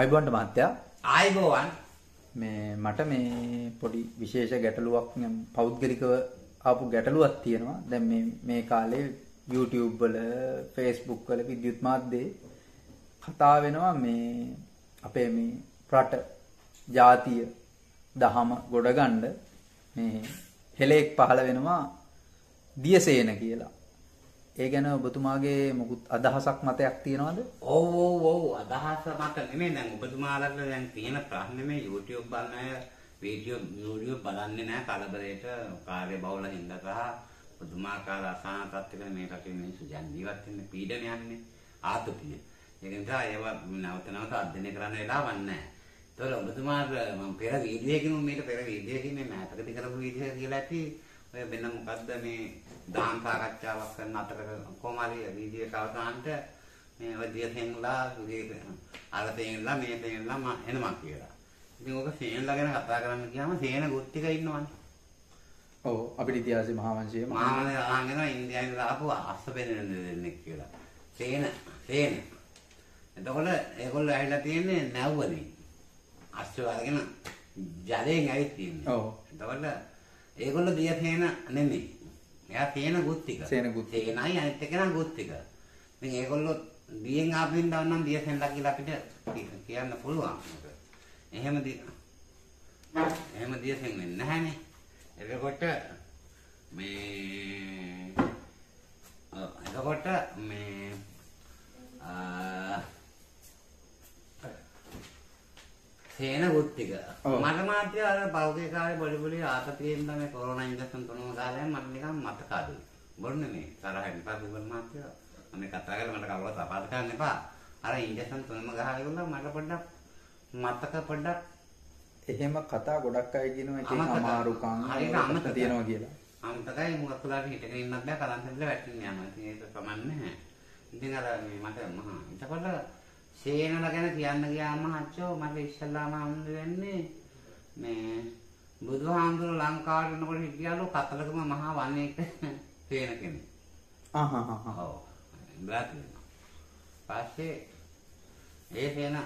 ආයිබෝන්ට මහත්තයා ආයිබෝවන් මේ මට මේ පොඩි විශේෂ ගැටලුවක් පෞද්ගලිකව ආපු ගැටලුවක් තියෙනවා. දැන් මේ මේ කාලේ YouTube වල Facebook වල විද්‍යුත් මාධ්‍යයේ කතා වෙනවා මේ අපේ මේ රට ජාතිය දහම ගොඩගන්න මේ හෙලෙක් පහළ වෙනවා දියසේන කියලා. ඒ ගැන ඔබතුමාගේ මොකුත් අදහසක් මතයක් තියෙනවද? ඔව් ඔව් ඔව් අදහස මට නෙමෙයි දැන් ඔබතුමාලට දැන් තියෙන ප්‍රශ්නේ මේ YouTube බලන අය වීඩියෝ වීඩියෝ බලන්නේ නැහැ කලබලයට කාර්ය බහුල හින්දා සහ පුදුමාකාර අසහන තත්ත්වයක මේ රටේ මිනිස්සු දැන් ජීවත් වෙන්නේ පීඩනයන්නේ ආතතිය. ඒක නිසා ඒව නැවත නැවත අධ්‍යයනය කරන්න වෙලාවක් නැහැ. ඒතකොට ඔබතුමාට මම පෙර වීඩියෝකින් මේක පෙර වීඩියෝකින් මේ මෑතකදී කරපු වීඩියෝ කියලා ඇති ඔය වෙන මොකද්ද මේ දාන සාකච්ඡාවක් කරන අතර කොමාරි වීඩියෝ එක අවසානට මේ ඔය දියසෙන්ලා අර තේන්ලා මේ තේන්ලා මම එනවා කියලා. ඉතින් ඔක සේනලා ගැන කතා කරන්න ගියාම සේන ගුත්තික ඉන්නවනේ. ඔව් අපිට ඉතිහාසයේ මහා වංශයේ මහාවනේ ආගෙන ඉන්දියාවේ ආපු අස්ස බෙදෙන දෙන්නෙක් කියලා. සේන සේන. එතකොට ඒගොල්ලෝ ඇවිල්ලා තියෙන්නේ නැව්වනේ. අස්ස වර්ගෙන ජලයෙන් ඇවිත් තියෙන්නේ. ඔව්. එතකොට ඒගොල්ලෝ දිය සේන නෙමෙයි. එයා සේන ගුත්තික. සේන ගුත්තික. සේනයි අනිත් එක නම් ගුත්තික. ඉතින් ඒගොල්ලෝ දියෙන් ආපින් දවනම් දිය සෙන්ලා කියලා අපිට කියන්න පුළුවන්. එහෙම දී එහෙම දිය වෙන්නේ නැහනේ. එතකොට මේ එතකොට මේ ආ සේන ගුත්තික. මට මාත්‍ය අර පෞගේ කාලේ පොඩි පොඩි ආතතියෙන් තමයි කොරෝනා ඉන්ජෙක්ෂන් තුනම ගාලා මට නිකන් මතක අඩුයි බොන්නේ නේ තරහින් පස්සේ මාත්‍ය මම කතා කරලා මට කවුරුත් අපාත කරන්න එපා. අර ඉන්ජෙක්ෂන් තුනම ගහලා ඉවරලා මට පොඩ්ඩක් මතක පොඩ්ඩක්. එහෙම කතා ගොඩක් අය කියනවා අමතක. අමාරුකම් හරියට. තියෙනවා කියලා. අමතකයි. මොකක් කළාට හිටගෙන ඉන්නත් බෑ. කලන්තෙන්ද වැටෙන්න යනවා. ඉතින් ඒක සමන් නැහැ. ඉතින් අර මේ මට මහා. එතකොට සේනල ගැන කියන්න ගියාම අච්චෝ මට ඉස්සල්ලාම හම්බ වෙන්නේ මේ බුදුහාමුදුරු ලංකාවට එනකොට හිටියලු කතලකම මහා වනයේක සේන කෙනෙක් ආහහහ. ඔව් පස්සේ ඒ සේන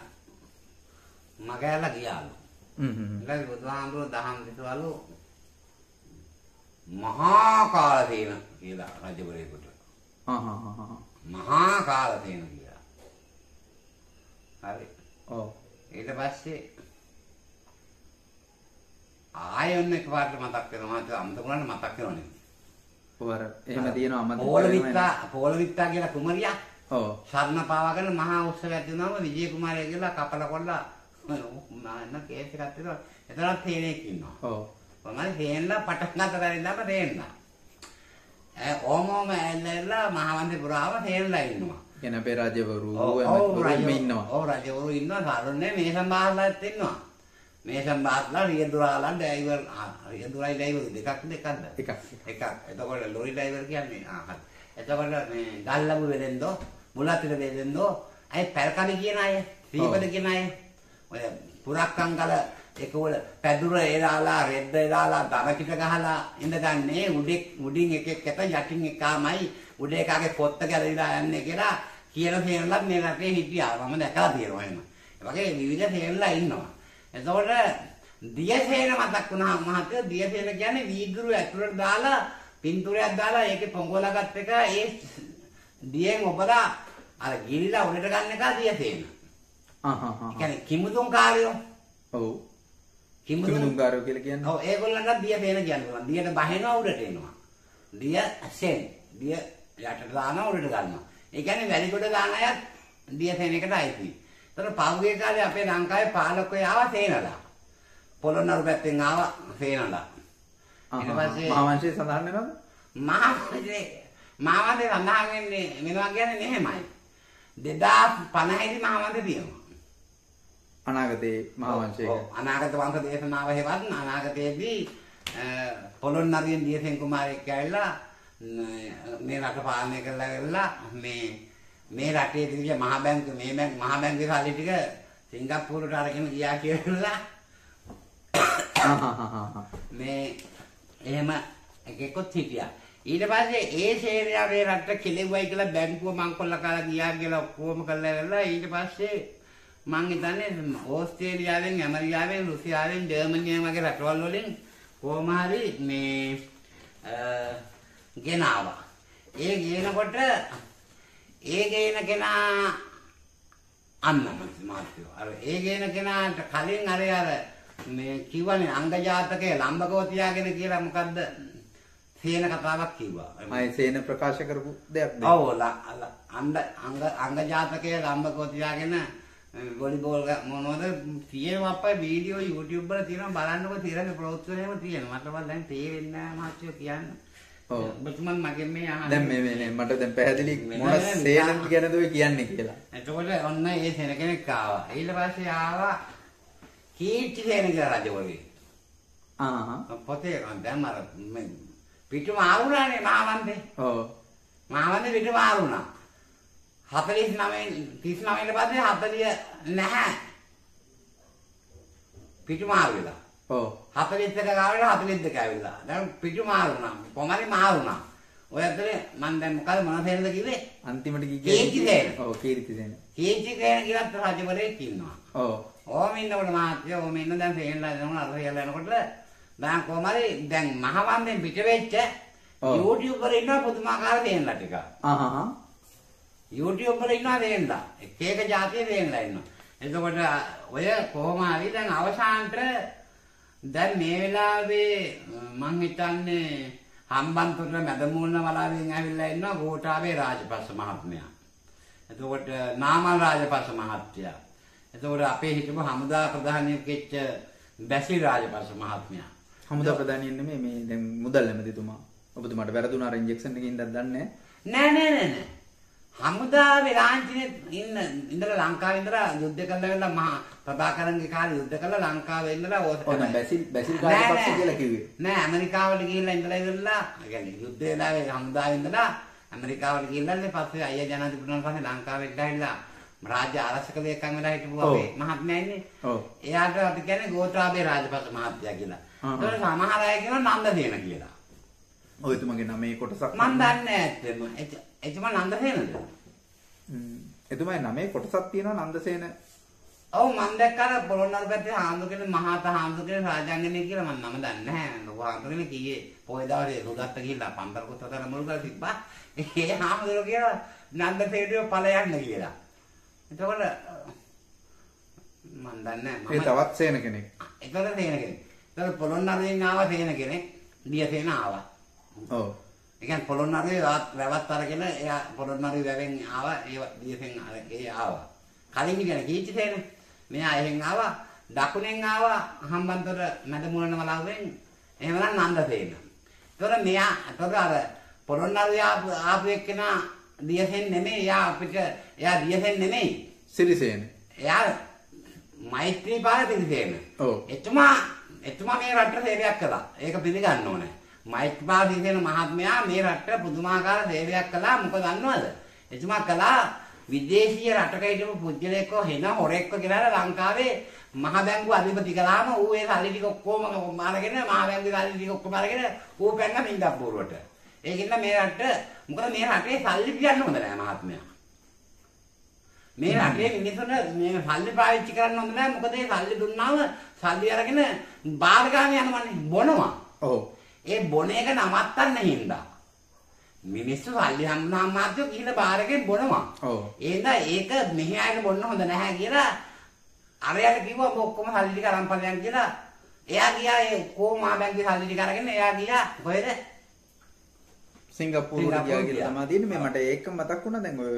මගෑලා ගියාලු හ්ම් හ්ම්. ඊළඟ බුදුහාමුදුරුවෝ දහම් දෙසවලු මහා කාලසේන කියලා රජවරයෙකුට. ආහහහ. මහා කාලසේන කියලා. හරි. ඔව්. ඊට පස්සේ ආයෙත් එකපාරට මතක් වෙනවා ඒක අමතකුණාට මතක් වෙනවනේ. ඔව් අර එහෙම තියෙනවා අමතක පෝලවිත්තා පෝලවිත්තා කියලා කුමරියක් ඔව්. සරණ පාවාගෙන මහා උත්සවයක් දෙනවම විජය කුමාරය කියලා කපලා කොල්ලා මම කේස් එකක් තියෙනවා. එතනත් තේනෙක් ඉන්නවා. ඔව්. මම තේන්ලා පටන් ගන්න ඉඳලා තේන්නා. ඕමෝම ඇල්ලලා මහවන්ති පුරාම තේන්ලා ඉන්නවා. එන අපේ රජවරු රජ- ඉන්නවා. ඔව් රජවරු ඉන්නවා සාරුන්නේ මේ සම්බාහලාත් ඉන්නවා. මේ සම්බාහලා රියදුරාලා ඩ්‍රයිවර් රියදුරයි ඩ්‍රයිවර් දෙකක් දෙකක්ද? එකක්. එකක්. එතකොට ලොරි ඩ්‍රයිවර් කියන්නේ ආ. එතකොට මේ ගල්ලබු වෙදෙන්දෝ මුලතිර වෙදෙන්දෝ අය පැල්කඩ කියන අය සීපද කියන අය ඔය පුරක්කංගල එකවල පැදුර එලාලා රෙද්ද එලාලා දරකිට ගහලා ඉඳගන්නේ උඩින් එකෙක් එත යටින් එකාමයි උඩ එකාගේ පොත්ත ගැලවිලා යන්නේ කියලා කියන තේරලා මේ රටේ හිටියා මම දැකලා තියෙනවා එහෙම. ඒ වගේ විවිධ තේරලා ඉන්නවා. එතකොට දියසේන මතක් වුණා මහත්තයා දියසේන කියන්නේ වීදුරු ඇතුළට දාලා පින්තූරයක් දාලා ඒකේ පොඟවලාගත් එක ඒ දියෙන් ඔබලා අර ගිලිලා උඩට ගන්න එක දියසේන. ආහහහ. ඒ කියන්නේ කිමුතුන් කාර්යෝ ඔව්. කිමුතුන් කිමුදුන්කාරයෝ කියලා කියන්නේ. ඔව් ඒගොල්ලන්ට දියසේන කියන්නේ. දියට බහිනවා උඩට එනවා. දිය සෙන්. දිය යටට දානවා උඩට ගන්නවා. ඒ කියන්නේ වැලිගොඩ දාන අයත් දියසේනයකට අයිති. ඒතර පහුගිය කාලේ අපේ ලංකාවේ පාලකයෝ ආවා සේනලා. පොළොන්නරු පැත්තෙන් ආවා සේනලා. ඊට පස්සේ මහා වංශයේ සඳහන් වෙනවද? මාවදේ මාවදේ සඳහන් වෙන්නේ මෙනවා කියන්නේ මෙහෙමයි 2050 දී මාවදේ තියෙනවා අනාගතේ මහා වංශයේ. ඔව්, අනාගත වංශ දේශනාව හෙවත් අනාගතයේදී පොළොන්නරුවෙන් දියසෙන් කුමාරයෙක් ඇවිල්ලා මේ රට පාලනය කරලා ගල්ලා මේ මේ රටේ තිබිච්ච මහා බැංකු මේ බැංක මහා බැංකුවේ සල්ලි ටික සිංගප්පූරුවට අරගෙන ගියා කියලා ආහහහ. මේ එහෙම එකෙකුත් හිටියා. ඊට පස්සේ ඒ ෂේරයා මේ රටට කෙලෙව්වයි කියලා බැංකුව මංකොල්ල කාලා ගියා කියලා ඔක්කොම කරලා ඉවරලා ඊට පස්සේ මං හිතන්නේ ඕස්ට්‍රේලියාවෙන් ඇමරිකාවෙන් රුසියාවෙන් ජර්මනියෙන් වගේ රටවල් වලින් කොහොම හරි මේ අ, ගෙනාවා. ඒ ගේනකොට ඒ ගේන කෙනා අන්න මාත්‍යෝ. අර ඒ ගේන කෙනාට කලින් අර අර මේ කිව්වනේ අංග ජාතකයේ ලම්බකෝ තියාගෙන කියලා මොකද්ද? සේන කතාවක් කිව්වා. ආයේ සේන ප්‍රකාශ කරපු දෙයක්ද? ඔව් ල- ල- අංග අංග අංග ජාතකයේ ලම්බකෝ තියාගෙන වොලිබෝල් මොනවද තියෙනවා අප්පා වීඩියෝ YouTube වල තියෙනවා බලන්නකො තිරගේ ප්‍රෝත්සාහයම තියෙනවා මට බල දැන් තේරෙන්නේ නැහැ මහත්තයෝ කියන්න ඔව්. ඔබතුමන් මගෙන් මේ අහන්නේ දැන් මේ මේ මට දැන් පැහැදිලි මොන මේ සේන නිකන්- ගැනද ඔය කියන්නේ කියලා. එතකොට ඔන්න ඒ සෙන කෙනෙක් ආවා ඊට පස්සේ ආවා කීර්ති සේන කියලා රජවගේ ආහා. පොතේ දැන් මර මේ පිටු මාරුණානේ මහවන්දේ ඔව්. මහවන්දේ පිටු මාරුණා 49 39 ඊට පස්සේ 40 නැහැ පිටු මාරු වෙලා ඔව්. 41 ගාවට 42 ඇවිල්ලා දැන් පිටු මාරුණා කොමාරි මාරුණා ඔය ඇතුලේ මම දැන් මොකද මොන සේනද කිව්වේ අන්තිමට කී කීර්ති සේන. ඔව් කීර්ති සේන. කීර්ති සේන කියලා රජවරයෙක් ඉන්නවා ඔව්. ඕම ඉන්නකොට මහත්තයෝ ඕම ඉන්න දැන් සේනලා දෙනවා අර කියලා යනකොට දැන් කොමාරි දැන් මහවන්දෙන් පිට වෙච්ච ඔව්. YouTube වල ඉන්නවා පුදුමාකාර සේනලා ටික ආහා. YouTube වල ඉන්නවා සේනලා එක එක જાතියේ සේනලා ඉන්නවා එතකොට ඔය කොහොම හරි දැන් අවසානට දැන් මේ වෙලාවේ මං හිතන්නේ හම්බන්තොට මැදමූල වලාවෙන් ඇවිල්ලා ඉන්නවා ගෝඨාභය රාජපක්ෂ මහත්මයා. එතකොට නාමල් රාජපක්ෂ මහත්තයා. එතකොට අපේ හිටපු හමුදා ප්‍රධානියෙක් වෙච්ච බැසිල් රාජපක්ෂ මහත්මයා. හමුදා ප්‍රධානියෙන් නෙමෙයි මේ දැන් මුදල් ඇමතිතුමා. ඔබතුමාට වැරදුනා ඉන්ජෙක්ෂන් එකකින් දන්නේ නැහැ. නෑ නෑ නෑ නෑ. හමුදාවේ ලාංඡනේ ඉන්න ඉඳලා ලංකාවේ ඉඳලා යුද්ධ කරලා වෙලා මහා ප්‍රභාකරන්ගේ කාලේ යුද්ධ කරලා ලංකාවේ ඉඳලා ඕ- ඔව් දැන් බැසිල් බැසිල් නෑ, රාජපක්ෂ නෑ. කියලා කිව්වේ. නෑ ඇමරිකාවට ගිහිල්ලා ඉඳලා ඉඳලා يعني යුද්ධ වෙලාවේ හමුදාවේ ඉඳලා ඇමරිකාවට ගිහිල්ලා ඊට පස්සේ අයියා ජනාධිපතිතුමන් පස්සේ ලංකාවට ගිහිල්ලා රාජ්‍ය ආරක්ෂක ලේකම් වෙලා හිටපු ඔව්. අපේ මහත්මයා ඉන්නේ. ඔව්. එයාට අපි කියන්නේ ගෝඨාභය රාජපක්ෂ මහත්තයා කියලා. ආහ්. ඒතකොට සමහර අය කියනවා නන්දසේන කියලා. ඔය තුමගේ නමේ කොටසක්. මන් දන්නේ නැහැ ඇත්තම. එතුමා නන්දසේනද? ම්, එතුමාගේ නමේ කොටසක් තියෙනවා නන්දසේන. ඔව් මම දැක්කා පොළොන්නරු පැත්තේ හාමුදුරනේ මහාත හාමුදුරනේ රාජාංගනේ කියලා මම නම දන්නේ නැහැ. ලොකු හාමුදුරනේ කීයේ පොය දවසේ රුදත්ත ගිහිල්ලා පන්දර කුත්තතර මුල් කරලා තිබ්බා. ඒ හාමුදුරුවෝ කියලා නන්දසේනියෝ ඵල යන්න කියලා. එතකොට මම දන්නේ ඒ නැහැ. තවත් සේන කෙනෙක්. එතකොට තේන කෙනෙක්. එතකොට පොළොන්නරුවෙන් ආවා තේන කෙනෙක්. දියසේන ආවා. ඔව්. ඒ කියන්නේ පොළොන්නරුවේ වත් වැවත් අරගෙන එයා පොළොන්නරුවේ වැවෙන් ආවා ඒ දියසෙන් ඒ ආවා. කලින් කියන්නේ කීචිසේන. මෙයා එහෙන් ආවා දකුණෙන් ආවා හම්බන්තොට මැදමුලන මලාවෙන් එහෙමනම් නන්දසේන. ඒතොර මෙයා ඒතොර අර පොළොන්නරුවේ ආපු එක්කෙනා දියසෙන් නෙමෙයි එයා අපිට එයා දියසෙන් නෙමෙයි. සිරිසේන. එයා මෛත්‍රීපාල පිළිසේන. ඔව්. එතුමා එතුමා මේ රටට සේවයක් කළා. ඒක පිළිගන්න ඕනේ. මෛත්‍රීපාල පිළිසේන මහත්මයා මේ රටට පුදුමාකාර සේවයක් කළා. මොකද දන්නවද? එතුමා කළා විදේශීය රටක හිටපු පුද්ගලයෙක්ව හෙන හොරෙක්ව ගෙනලා ලංකාවේ මහ බැංකුව අධිපති කළාම ඌ ඒ සල්ලි ටික ඔක්කොම අරගෙන මහ බැංකුවේ සල්ලි ටික ඔක්කොම අරගෙන ඌ පැන්න සිංගප්පූරුවට. ඒකින්ද මේ රට මොකද මේ රටේ සල්ලි පියන්න හොඳ නෑ මහත්මයා. මේ රටේ මිනිස්සුන්ට මේ සල්ලි පාවිච්චි කරන්න හොඳ නෑ මොකද ඒ සල්ලි දුන්නාම සල්ලි අරගෙන බාර ගන්න යනවනේ බොනවා. ඔව්. ඒ බොන එක නවත්තන්න හින්දා. මිනිස්සු සල්ලි හම්බුනාම මාත්‍යෝ කියලා බාරකෙන් බොනවා. ඔව්. එහෙනම් ඒක මෙහි ආයෙත් බොන්න හොඳ නැහැ කියලා අරයට කිව්වා ඔබ ඔක්කොම සල්ලි ටික අරන් පල්ලයන් කියලා. එයා ගියා ඒ මහ බැංකුවේ සල්ලි ටික අරගෙන එයා ගියා කොහෙද? සිංගප්පූරුවට ගියා කියලා. තමයි තියෙන්නේ මේ මට ඒක මතක් වුණා දැන් ඔය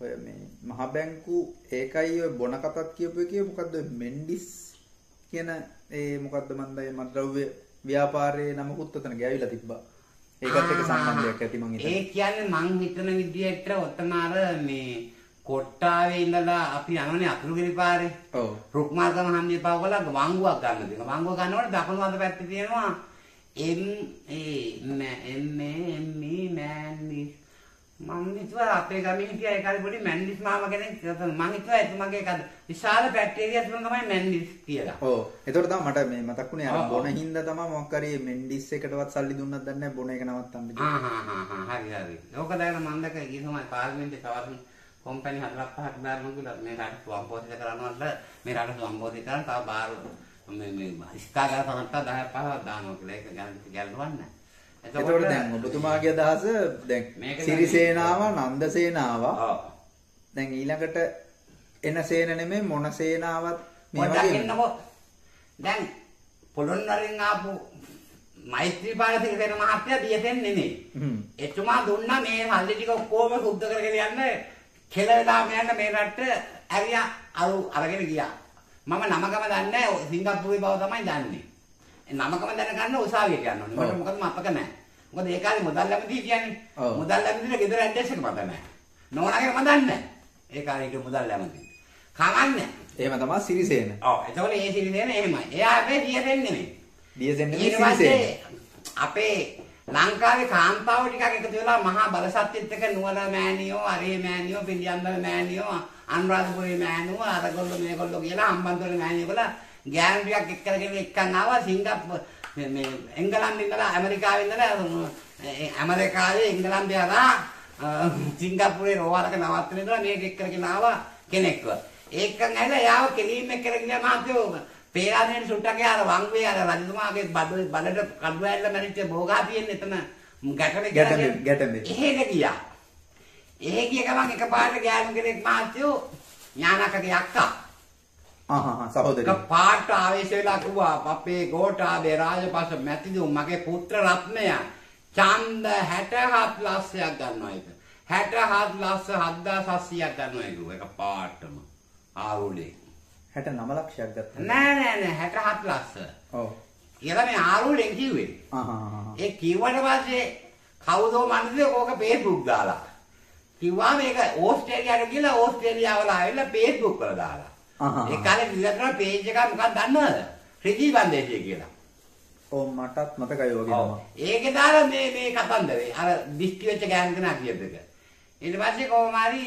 ඔය මේ මහ බැංකු ඒකයි ඔය බොන කතත් කියපු එකේ මොකද්ද මෙන්ඩිස් කියන ඒ මොකද්ද මන්ද මද්ද්‍රව්‍ය ව්‍යාපාරයේ නමකුත් උතන ගෑවිලා තිබ්බා. ඒකත් එක්ක සම්බන්ධයක් ඇති මං ඒ හිතන්නේ. කියන්නේ මං හිතන විදිහට ඔතන අර මේ කොට්ටාවේ ඉඳලා අපි යනවනේ අතුරුගිරි පාරේ. ඔව්. රුක්මාර්ගම හන්දිපාව වල වංගුවක් ගන්න දෙනවා. වංගුව ගන්නකොට දකුණු අත පැත්තේ තියෙනවා එම් ඒ නෑ එන්නේ එම්මි මෑන්ඩිස් මම හිතුවා අපේ ගමේ හිටියා ඒ කාලේ පොඩි මෑන්ඩිස් මාමා කෙනෙක් මම හිතුවා එතුමාගේ එකද විශාල බැක්ටීරියා තුන තමයි මෑන්ඩිස් කියලා. ඔව්. ඒතකොට තමයි මට මේ මතක් වුණේ අර. බොන හින්දා තමයි මොකක් හරි මෙන්ඩිස් එකටවත් සල්ලි දුන්නත් දන්නේ නැහැ බොන එක නවත්තන්න. ආ හා හා හා හරි හරි. ඕක දැන මම දැක ගිහම පාර්ලිමේන්තේ සවස් කොම්පැනි හතරක් පහක් දාන්න කියලා මේ රට ස්වම්පෝෂිත කරනවල මේ රට ස්වම්පෝෂිත කරන තව බාර මේ මේ ස්ථාගත සංස්ථා 10 15ක් දානවා කියලා ඒක ගැන ගැලවන්න. එතකොට දැන් ඔබතුමාගේ අදහස දැන් සිරිසේනාව නන්දසේනාව. දැන් ඊළඟට එන සේන නෙමෙයි මොන සේනාවත් මේ වගේ. දැන් පොළොන්නරින් ආපු මෛත්‍රීපාල සිරිසේන මහත්තයා දියසෙන් නෙමෙයි. එතුමා දුන්නා මේ සල්ලි ටික ඔක්කොම සුද්ධ කරගෙන යන්න කෙල වෙලාම යන්න මේ රටට ඇරියා අරු අරගෙන ගියා. මම නමකම දන්නේ නැහැ සිංගප්පූරුවේ බව තමයි දන්නේ. නමකම දැනගන්න උසාවියට යන්න ඕනේ. මට. මොකද මතක නැහැ. මොකද ඒ කාලේ මුදල් ලැබෙදී කියන්නේ. මුදල් ලැබෙදී ගෙදර ඇඩ්‍රස් එක මතක නැහැ. නෝනාගේ මම දන්නේ නැහැ. ඒ කාලේ හිටිය මුදල් ලැබෙදී. කමන්නේ. එහෙම තමයි සිරිසේන. ඔව් එතකොට ඒ සිරිසේන එහෙමයි. එයා හැබැයි දියසෙන් නෙමෙයි. දියසෙන් නෙමෙයි සිරිසේන. අපේ ලංකාවේ කාන්තාව ටිකක් එකතු වෙලා මහා බලසත්ත්වෙත් එක නුවර මෑණියෝ, අරේ මෑණියෝ, පිළියන්දල මෑණියෝ, අනුරාධපුරේ මෑණියෝ, අරගොල්ලෝ මේගොල්ලෝ කියලා හම්බන්තොට මෑණියෝ කියලා ගෑනු ටිකක් එක්කගෙන එක්කන් ආවා සිංගප්පූ මේ මේ එංගලන්තේ ඉඳලා ඇමරිකාවේ ඉඳලා ඇමරිකාවේ එංගලන්තේ අ, සිංගප්පූරේ රෝවලක නවත්තන ඉඳලා මේක එක්කගෙන ආවා කෙනෙක්ව. ඒකන් ඇවිල්ලා යාව කෙලින්ම එක්කගෙන ගියා මාත්‍යෝ පේරාදෙන් සුට්ටගේ අර වංගුවේ අර රජතුමාගේ බඩ බඩට කඩුව ඇල්ල මැරිච්ච බෝගා තියෙන එතන ගැටමේ, ගැටමේ. එහෙට ගියා. එහෙ ගිය ගමන් එකපාරට ගෑනු කෙනෙක් මාත්‍යෝ ඥානකගේ අක්කා ආහා සහෝදරි. එක පාට ආවේශ වෙලා කිව්වා අපේ ගෝඨාභය රාජපක්ෂ මැතිතුම් මගේ පුත්‍ර රත්නය ඡන්ද 67 ලක්ෂයක් ගන්නවා ඒක 67 ලක්ෂ 7700ක් ගන්නවා ඒක එක පාටම ආරුලේ 69 ලක්ෂයක් ගත්තා. නෑ නෑ නෑ 67 ලක්ෂ ඔව්. කියලා මේ ආරුලෙන් කිව්වේ. ඒ කිව්වට පස්සේ කවුදෝ මන්දේ ඕක Facebook දාලා කිව්වා මේක ඕස්ට්‍රේලියාවට ගිහලා ඕස්ට්‍රේලියාවල ආවිල්ලා Facebook වල දාලා. ඒ කාලේ විතරක් පේජ් එක මොකක්ද දන්නවද? රිජී බන්දේසිය කියලා. ඔව් මටත් මතකයි වගේ. තමයි. ඒකේ දාලා මේ මේ කතන්දරේ අර දිස්ති වෙච්ච ගෑනු කෙනා කියප එක. ඊට පස්සේ කොහොම හරි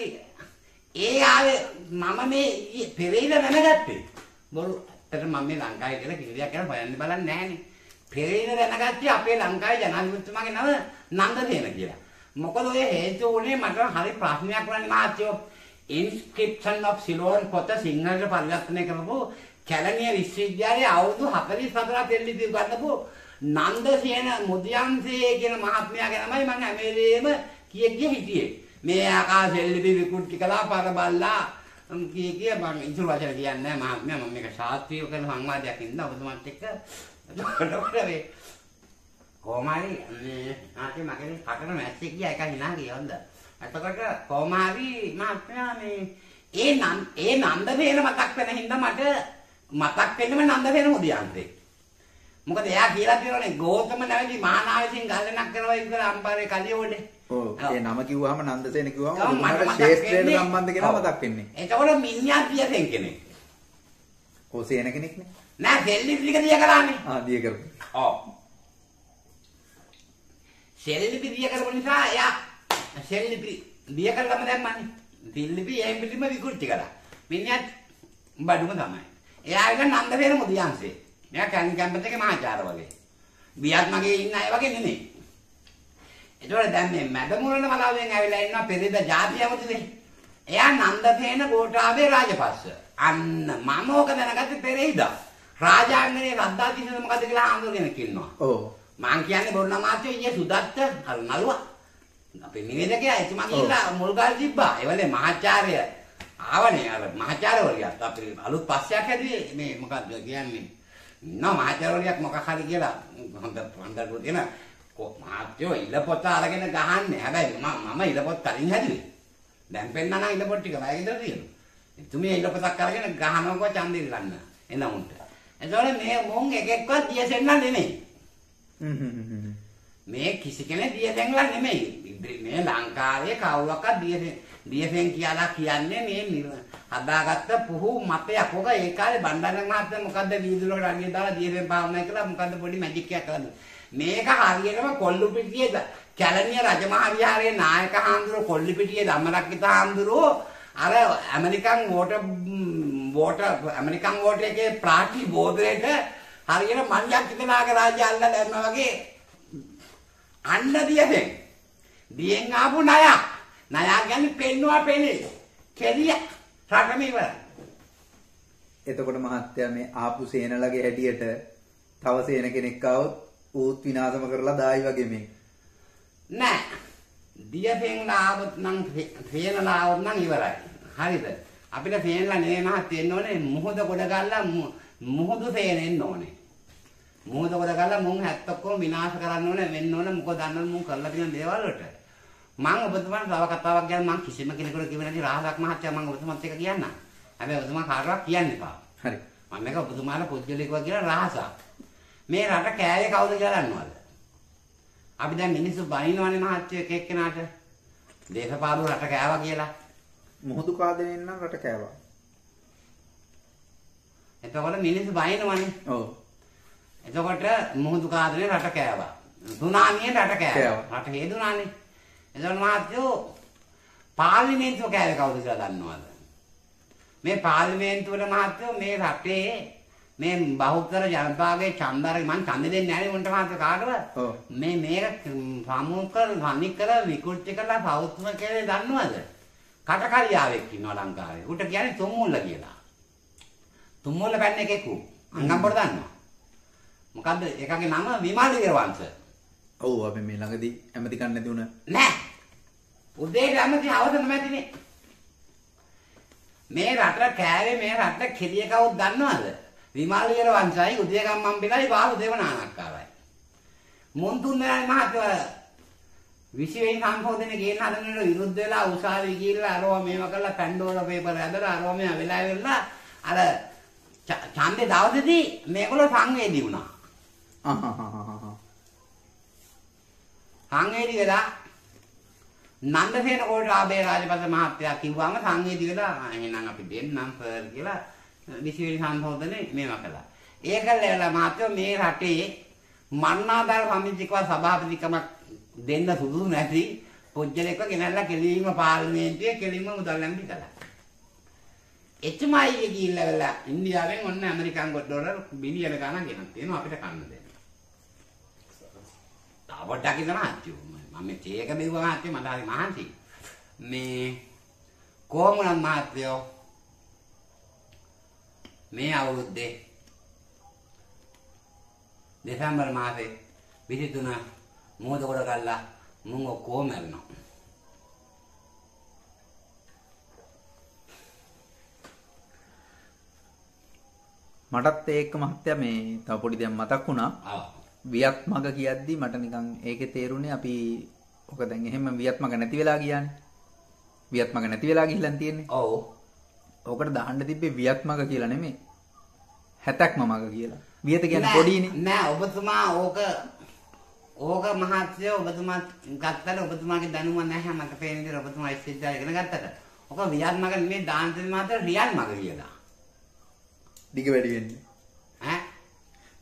ඒ ආවේ මම මේ පෙරේද දැනගත්තේ. බොරු ඇත්තට මම මේ ලංකාවේ කියලා දෙයක් ගැන හොයන්න බලන්නේ නැහනේ. පෙරේද දැනගත්තේ අපේ ලංකාවේ ජනාධිපතිතුමාගේ නම නන්දසේන කියලා. මොකද ඔය හේතු උනේ මට හරි ප්‍රශ්නයක් වුණා මහත්තයෝ. Inscription of Ceylon පොත සිංහලට පරිවර්තනය කරපු කැලණිය විශ්වවිද්‍යාලයේ අවුරුදු 44 තෙල්ලිපි ගන්නපු නන්දසේන මුදියන්සේ කියන මහත්මයා ගැනමයි මම හැම වෙලේම කිය කිය හිටියේ. මේ ආකාශෙල්ලිපි විකෘති කළා පරබල්ලා උම් කිය කිය මම ඉතුරු වචන කියන්නේ නැහැ මහත්මයා මම මේක ශාස්ත්‍රීය කරන සංවාදයක් ඉඳලා ඔබතුමාත් එක්ක එතකොට මේ කොහොම හරි මේ ආතේ මගේ කටන මැස්සෙක් ගියා එක hina ගියා හොඳ. එතකොට කොහොම හරි මහත්මයා මේ ඒ නන් ඒ නන්දසේන මතක් වෙන හින්දා මට මතක් වෙන්නම නන්දසේන මුදියන්සේ. මොකද එයා කියලා තියෙනනේ ගෝතම නැවති මහානායකයන් ගල්ලනක් කරවයි කියලා අම්පාරේ කලියෝඩේ. ඔව්. ඒ නම කිව්වහම නන්දසේන කිව්වම ඔව්, මට ශේෂ්ත්‍රයට සම්බන්ධ කෙනා. මතක් වෙන්නේ. එතකොට මිනිහා පියසෙන් කෙනෙක්. ඔව් සේන කෙනෙක්නේ. නෑ සෙල්ලි ටික දිය කරානේ. ආ දිය කරපු. ඔව්. සෙල්ලිපි දිය කරපු නිසා එයා සෙල්ලිපි දිය කරලම දැම්මනේ. සෙල්ලිපි එහෙම පිටිම විකෘති කළා. මිනිහත් බඩුම තමයි. එයා එක නන්දසේන මුදියන්සේ. එයා කැන් කැම්පස් එකේ මහාචාර්ය වගේ. බියත් මගේ ඉන්න අය වගේ නෙමෙයි. ඒතකොට දැන් මේ මැදමුරණ මලාවෙන් ඇවිල්ලා ඉන්නවා පෙරේද ජාතිය ඇමතිනේ. එයා නන්දසේන ගෝඨාභය රාජපක්ෂ. අන්න මම ඕක දැනගත්තේ පෙරේදා. රාජාංගනේ රද්දාතිසද මොකද කියලා ආන්දෝලනයක් ඉන්නවා. ඔව්. මං කියන්නේ බොන්න මාත්‍යෝ ඊයේ සුදත්ත අර නළුවා. අපේ නිවේදකයා එතුමා ගිහිල්ලා මුල්ගල් තිබ්බා. ඒ වලේ මහාචාර්ය ආවනේ අර මහාචාර්යවරියක් අපේ අලුත් පස්සයක් හැදුවේ මේ මොකක්ද කියන්නේ. නෝ මහාචාර්යවරියක් මොකක් හරි කියලා හොඳ හොඳට දෙන කො මහාචාර්යෝ ඉලපොත අරගෙන ගහන්නේ. හැබැයි මම මම ඉලපොත් කලින් හැදුවේ. දැන් පෙන්නන ඉලපොත් ටික මම ගෙදර තියෙනවා. එතුමිය ඉලපොතක් අරගෙන ගහනකො ඡන්දෙ ඉල්ලන්න එනමුන්ට. එතකොට මේ මුන් එක එක්කවත් දියසෙන්න නෙමෙයි. මේ කිසි කෙනෙක් දියසෙන්ලා නෙමෙයි. මේ ලංකාවේ කවුරක්වත් දියසෙන් දියසෙන් කියලා කියන්නේ මේ නිර- හදාගත්ත පුහු මතයක්. ඔක ඒ කාලේ බණ්ඩාර මහත්තයා මොකද්ද වීදුරකට අඩිය දාලා දියසෙන් පාවනා කියලා මොකද්ද පොඩි මැජික් එකක් කරන්නේ. මේක හරියටම කොල්ලු පිටියේ ද- කැලණිය රජමහා විහාරයේ නායක හාමුදුරුව කොල්ලු පිටියේ ධම්මරක්කිත හාමුදුරුව අර American water water American water එකේ ප්ලාටි බෝධරේට හරියට මල්යක් ඉතනාගේ රාජ්‍ය අල්ලලා දැම්මා වගේ අන්න දියසෙන් දියෙන් ආපු ණය ණය කියන්නේ පෙන්නවා පෙනේ කෙලිය රටම ඉවරයි. එතකොට මහත්තයා මේ ආපු සේනලගේ හැටියට තව සේන කෙනෙක් ආවොත් ඌත් විනාශම කරලා දායි වගේ මේ. නෑ. දියපෙන්ලා ආවොත් නම් ෆේනලා ආවොත් නම් ඉවරයි. හරිද? අපිට ෆේනලා නෙවෙයි මහත් වෙන්න ඕනේ මුහුද ගොඩ ගල්ලා මුහුදු ෆේනෙන්න ඕනේ. මුහුද ගොඩ ගල්ලා මුන් හැත්ත ඔක්කොම විනාශ කරන්න ඕනේ වෙන්න ඕනේ මොකද දන්නවද මුන් කරලා තියෙන දේවල් වලට. මම ඔබතුමාට තව කතාවක් ගැන මම කිසිම කෙනෙකුට කිව්වේ නැති රහසක් මහත්තයා මම ඔබතුමාත් එක්ක කියන්නම්. හැබැයි ඔබතුමා කාටවත් කියන්න එපා. හරි. මම මේක ඔබතුමාලා පුද්ගලිකව කියලා රහසක්. මේ රට කෑවේ කවුද කියලා දන්නවද? අපි දැන් මිනිස්සු බනිනවනේ මහත්තයෝ එක එක්කෙනාට. දේශපාලු රට කෑවා කියලා. මුහුදු කාදෙනෙන් නම් රට කෑවා. එතකොට මිනිස්සු බනිනවනේ. ඔව්. එතකොට මුහුදු කාදනේ රට කෑවා. සුනාමියෙන් රට. කෑවා. රට හේදුනානේ. එතකොට මහත්තයෝ පාර්ලිමේන්තුව කෑවේ කවුද කියලා දන්නවද? මේ පාර්ලිමේන්තුවට මහත්තයෝ මේ රටේ මේ බහුතර ජනතාවගේ ඡන්දර මං ඡන්ද දෙන්නේ නැහැ උන්ට මහත්තයෝ කාටවත්. මේ මේක සමුක සම්නිකර විකෘති කරලා පෞත්ම කියලා දන්නවද? කටකලියාවෙක් ඉන්නවා ලංකාවේ. උට කියන්නේ තුම්මුල්ල කියලා. තුම්මුල්ල පැන්න එකෙකු. අංගම්බර දන්නවා. මොකද්ද? ඒකගේ නම විමාලි වංශ. ඔව් අපි මේ ළඟදී ඇමති කන්න නැති උන නෑ. උදේට ඇමති අවසන මැතිනේ. මේ රට කෑවේ මේ රට කෙලිය කවුද දන්නවද? විමාලියර වංශයි උදේගම්මන් පිටයි බාහු දේවනානක්කාරයි. මුන් තුන් දෙනායි මහත්වර විශේෂ සම්පෝදනේ ගේන්න හදනට විරුද්ධ වෙලා උසාවි ගිහිල්ලා අරවා මේව කරලා පැන්ඩෝර පේපර් ඇදලා අරවා මේ වෙලා වෙලා අර ඡන්දේ දවසේදී මේගොල්ලෝ සංවේදී වුණා. ආහාහාහා. සංවේදී වෙලා නන්දසේන කෝටාබේ රාජපක්ෂ මහත්තයා කිව්වම සංවේදී වෙලා "ආ, එහෙනම් අපි දෙන්නම් සර් කියලා විශේෂ සම්පෝදනේ මේව කළා. ඒකල වෙලා මහත්තයෝ මේ රටේ මන්නාදාර සමිතිකව සභාපතිකමක් දෙන්න සුදුසු නැති පොජ්ජලෙක්ව ගෙනල්ලා කෙලින්ම පාර්ලිමේන්තුවේ කෙලින්ම මුදල් ලැබි කළා. එච්චමයි ගිහිල්ලා වෙලා ඉන්දියාවෙන් ඔන්න ඇමරිකන් ඩොලර් බිලියන ගණන් ගෙනත් තියෙනවා අපිට කන්න ඉඳලා මහත්තයෝ මම තේක බිව්ව මහත්තයෝ මට හරි මහන්සි. මේ කොහොමනම් මහත්තයෝ මේ අවුරුද්දේ දෙසැම්බර් මාසේ 23 මොහොත කොට ගල්ලා මුන් ඔක්කොම මැරෙනවා. මටත් ඒක මහත්තයා මේ තව පොඩි දෙයක් මතක් වුණා. ආ. වියත් මග කියද්දි මට නිකන් ඒකේ තේරුනේ අපි ඔක දැන් එහෙම වියත් මග නැති වෙලා ගියානේ. වියත් මග නැති වෙලා ගිහිල්ලා තියෙන්නේ. ඔව්. ඕකට දාන්න තිබ්බේ වියත් මග කියලා නෙමෙයි. හැතක්ම මග කියලා. වියත කියන්නේ පොඩිනේ. නෑ ඔබතුමා ඕක ඕක මහත්ය ඔබතුමා ගත්තට ඔබතුමාගේ දැනුම නැහැ මට පේන විදිහට ඔබතුමා ඉස්සිද්ධා ඉගෙන ගත්තට. ඔක වියත් මග නෙමෙයි දාන්තේ මාතර රියල් මග කියලා. දිග වැඩි වෙන්නේ.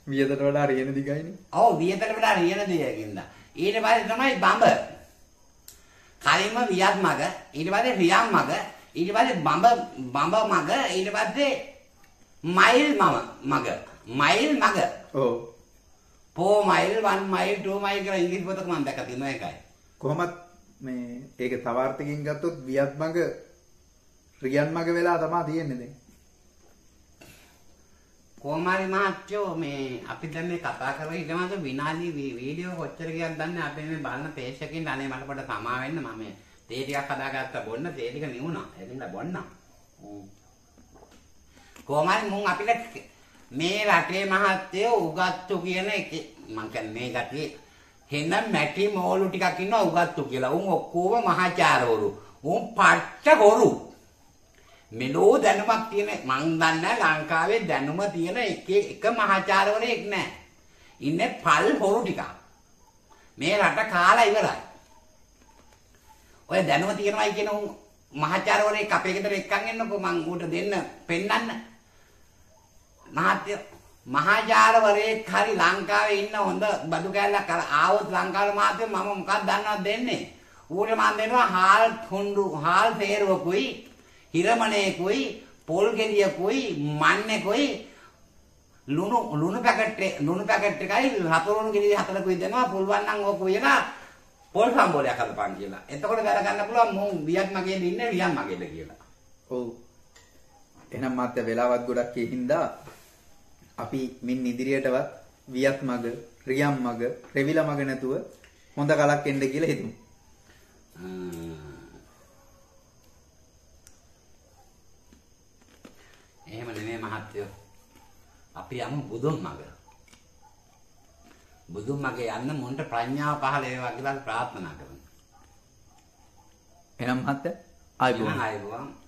වියතට වඩා රියන දිගයිනේ. ඔව් වියතට වඩා රියන දෙයකින්ද. ඊට පස්සේ තමයි බඹ. කලින්ම වියත් මග, ඊට පස්සේ රියම් මග, ඊට පස්සේ බඹ බඹ මග, ඊට පස්සේ මයිල් මම මග. මයිල් මග. ඔව්. පෝ මයිල් 1 මයිල් 2 මයිල් කියලා ඉංග්‍රීසි පොතක මම දැක්කා තියෙනවා ඒකයි. කොහොමත් මේ ඒක තවාර්ථකින් ගත්තොත් වියත් මග රියන් මග වෙලා තමයි තියෙන්නේ දැන්. කොමාරි මහත්තයෝ මේ අපි දැන් මේ කතා කරගෙන ඉඳමද විනාඩි වීඩියෝ කොච්චර ගියක්ද දන්නේ අපි මේ බලන පේෂකින් අනේ මට පොඩ සමා වෙන්න. මම තේ ටිකක් හදාගත්තා බොන්න. තේ ටික නිවුණා. එදින්ද බොන්න. කොමාරි මුන් අපිට මේ රටේ මහත්තයෝ උගත්තු කියන එක මං කියන්නේ මේ රටේ හෙන මැටි මෝලු ටිකක් ඉන්නවා උගත්තු කියලා. උන් ඔක්කොම මහාචාර්යවරු. උන් පට්ට ගොරු මෙලෝ දැනුමක් තියෙන මං දන්නේ ලංකාවේ දැනුම තියෙන එක එක මහාචාර්යවරයෙක් නැහැ. ඉන්නේ පල් හොරු ටිකක්. මේ රට කාලා ඉවරයි. ඔය දැනුම තියෙනවයි කියන උන් මහාචාර්යවරයෙක් අපේ ගෙදර එක්කන් එන්නකෝ මං ඌට දෙන්න පෙන්නන්න. මහත්ය මහාචාර්යවරයෙක් හරි ලංකාවේ ඉන්න හොඳ බඩු කෑල්ලක් අර ආවොත් ලංකාවේ මහත්ය මම මොකක්ද දන්නවද දෙන්නේ? ඌට මම දෙනවා හාල් කොණ්ඩු හාල් තේරුවකුයි හිරමණේකුයි පොල් ගෙඩියකුයි මන්නේකුයි ලුණු ලුණු පැකට් ලුණු පැකට් එකයි හතරුණු ගෙඩිය හතරකුයි දෙනවා පුළුවන් නම් ඕක උයලා පොල් සම්බෝලයක් හදපන් කියලා. එතකොට වැඩ ගන්න පුළුවන් මුන් වියක් මගේද ඉන්නේ වියක් මගේද කියලා. ඔව්. එහෙනම් මාත්‍ය වෙලාවත් ගොඩක් ඒ හින්දා අපි මින් ඉදිරියටවත් වියත් මග, රියම් මග, රෙවිල මග නැතුව හොඳ කලක් එන්න කියලා හිතමු. එහෙම නෙමෙයි මහත්තයෝ. අපි යමු බුදුන් මග. බුදුන් මගේ යන්න මොන්ට ප්‍රඥාව පහළ වේවා කියලා ප්‍රාර්ථනා කරමු. එහෙනම් මහත්ය ආයිබෝන්. එහෙනම් ආයුබෝවන්.